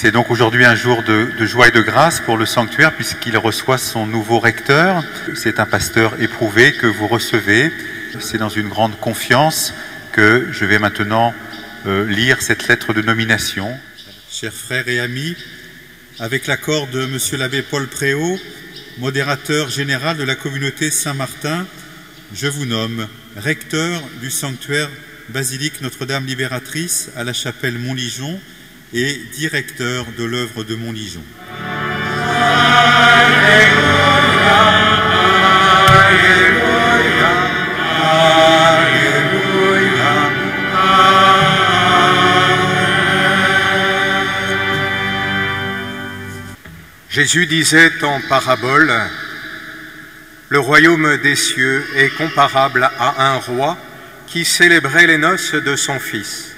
C'est donc aujourd'hui un jour de, joie et de grâce pour le sanctuaire puisqu'il reçoit son nouveau recteur. C'est un pasteur éprouvé que vous recevez. C'est dans une grande confiance que je vais maintenant euh, lire cette lettre de nomination. Chers frères et amis, avec l'accord de Monsieur l'abbé Paul Préau, modérateur général de la communauté Saint-Martin, je vous nomme recteur du sanctuaire basilique Notre-Dame Libératrice à la chapelle Montligeon et directeur de l'œuvre de Montligeon. Jésus disait en parabole, Le royaume des cieux est comparable à un roi qui célébrait les noces de son fils.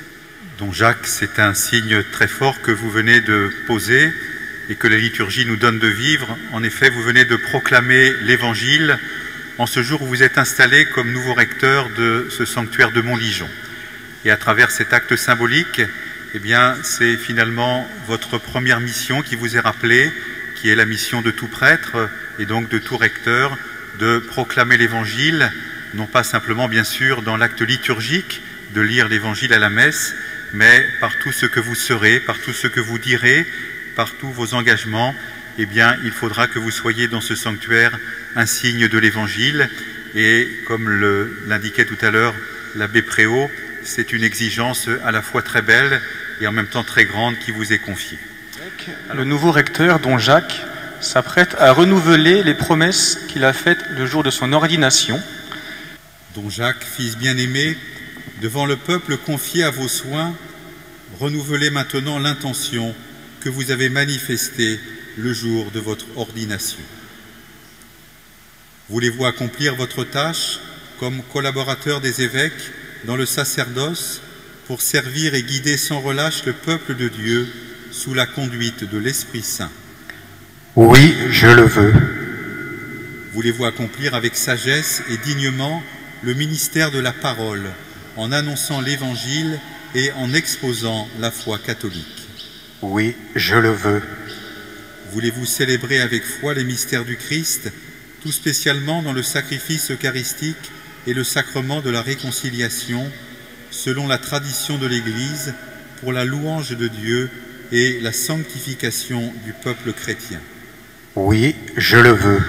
Don Jacques, c'est un signe très fort que vous venez de poser et que la liturgie nous donne de vivre. En effet, vous venez de proclamer l'Évangile en ce jour où vous êtes installé comme nouveau recteur de ce sanctuaire de Montligeon. Et à travers cet acte symbolique, eh bien, c'est finalement votre première mission qui vous est rappelée, qui est la mission de tout prêtre et donc de tout recteur, de proclamer l'Évangile, non pas simplement, bien sûr, dans l'acte liturgique, de lire l'Évangile à la messe, mais par tout ce que vous serez, par tout ce que vous direz, par tous vos engagements, eh bien, il faudra que vous soyez dans ce sanctuaire un signe de l'Évangile. Et comme l'indiquait tout à l'heure l'abbé Préau, c'est une exigence à la fois très belle et en même temps très grande qui vous est confiée. Le nouveau recteur, dont Jacques, s'apprête à renouveler les promesses qu'il a faites le jour de son ordination. Don Jacques, fils bien-aimé, devant le peuple confié à vos soins, renouvelez maintenant l'intention que vous avez manifestée le jour de votre ordination. Voulez-vous accomplir votre tâche comme collaborateur des évêques dans le sacerdoce pour servir et guider sans relâche le peuple de Dieu sous la conduite de l'Esprit Saint? Oui, je le veux. Voulez-vous accomplir avec sagesse et dignement le ministère de la parole en annonçant l'Évangile et en exposant la foi catholique Oui, je le veux. Voulez-vous célébrer avec foi les mystères du Christ, tout spécialement dans le sacrifice eucharistique et le sacrement de la réconciliation, selon la tradition de l'Église, pour la louange de Dieu et la sanctification du peuple chrétien? Oui, je le veux.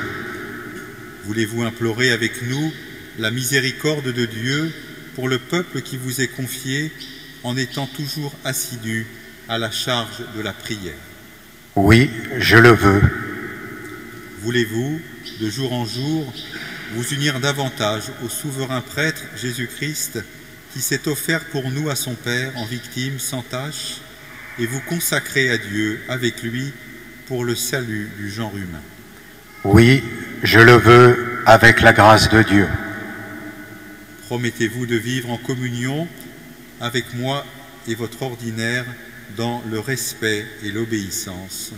Voulez-vous implorer avec nous la miséricorde de Dieu pour le peuple qui vous est confié en étant toujours assidu à la charge de la prière Oui, je le veux. Voulez-vous, de jour en jour, vous unir davantage au souverain prêtre Jésus-Christ qui s'est offert pour nous à son Père en victime sans tâche et vous consacrer à Dieu avec lui pour le salut du genre humain? Oui, je le veux avec la grâce de Dieu. Promettez-vous de vivre en communion avec moi et votre ordinaire dans le respect et l'obéissance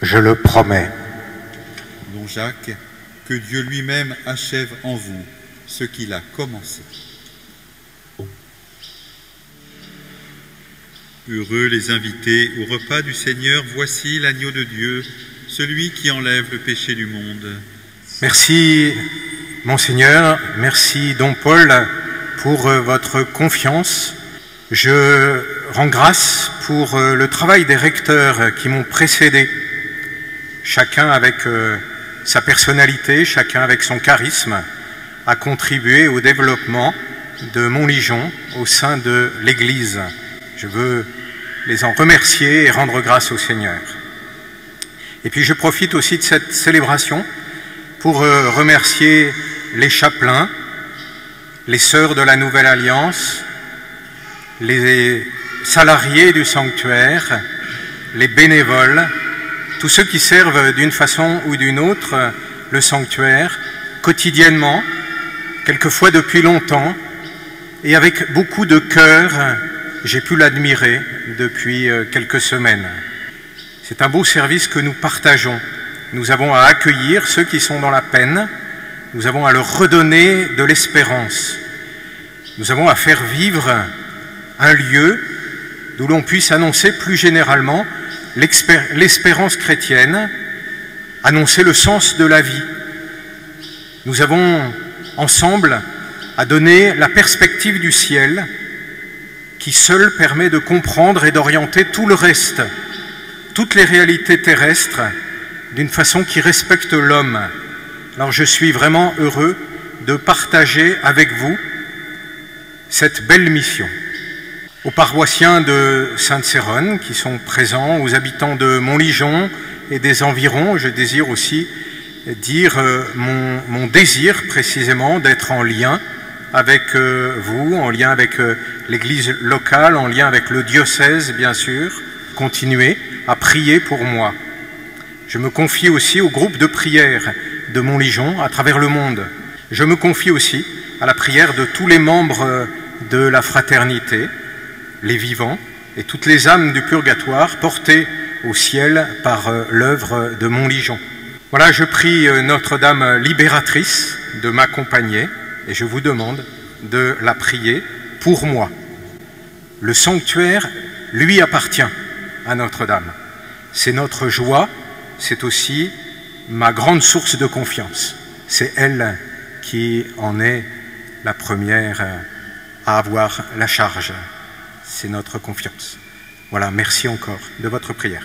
Je le promets. Don Jacques, que Dieu lui-même achève en vous ce qu'il a commencé. Heureux les invités au repas du Seigneur, voici l'agneau de Dieu, celui qui enlève le péché du monde. Merci, Monseigneur, merci, Don Paul, pour euh, votre confiance. Je rends grâce pour euh, le travail des recteurs qui m'ont précédé, chacun avec euh, sa personnalité, chacun avec son charisme, a contribué au développement de Montligeon au sein de l'Église. Je veux les en remercier et rendre grâce au Seigneur. Et puis je profite aussi de cette célébration pour remercier les chapelains, les sœurs de la Nouvelle Alliance, les salariés du sanctuaire, les bénévoles, tous ceux qui servent d'une façon ou d'une autre le sanctuaire quotidiennement, quelquefois depuis longtemps, et avec beaucoup de cœur j'ai pu l'admirer depuis euh, quelques semaines. C'est un beau service que nous partageons. Nous avons à accueillir ceux qui sont dans la peine, nous avons à leur redonner de l'espérance, nous avons à faire vivre un lieu d'où l'on puisse annoncer plus généralement l'espérance chrétienne, annoncer le sens de la vie. Nous avons ensemble à donner la perspective du ciel qui seul permet de comprendre et d'orienter tout le reste, toutes les réalités terrestres, d'une façon qui respecte l'homme. Alors je suis vraiment heureux de partager avec vous cette belle mission. Aux paroissiens de Sainte-Céronne qui sont présents, aux habitants de Montligeon et des environs, je désire aussi dire euh, mon, désir précisément d'être en lien avec euh, vous, en lien avec euh, l'Église locale, en lien avec le diocèse bien sûr, continuer à prier pour moi. Je me confie aussi au groupe de prière de Montligeon à travers le monde. Je me confie aussi à la prière de tous les membres de la fraternité, les vivants et toutes les âmes du purgatoire portées au ciel par euh, l'œuvre de Montligeon. Voilà, je prie euh, Notre-Dame libératrice de m'accompagner et je vous demande de la prier pour moi. Le sanctuaire lui appartient à Notre-Dame. C'est notre joie, c'est aussi ma grande source de confiance. C'est elle qui en est la première à avoir la charge. C'est notre confiance. Voilà, merci encore de votre prière.